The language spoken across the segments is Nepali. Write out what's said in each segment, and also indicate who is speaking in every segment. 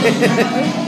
Speaker 1: Yeah.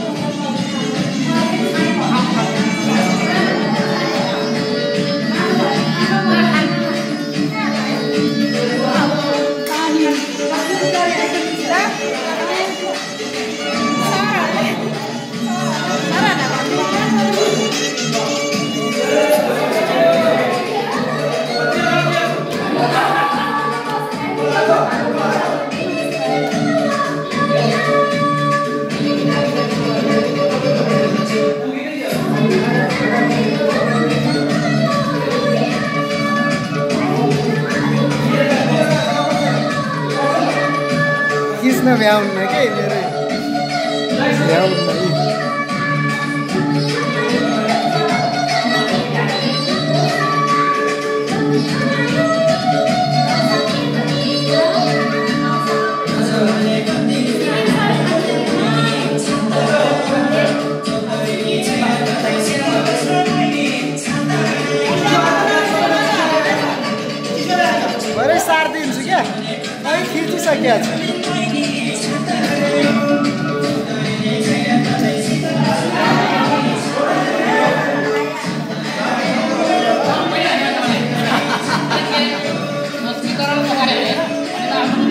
Speaker 1: कृष्ण भ्याउन्न के मेरो भ्याउन्न Olha Yeah.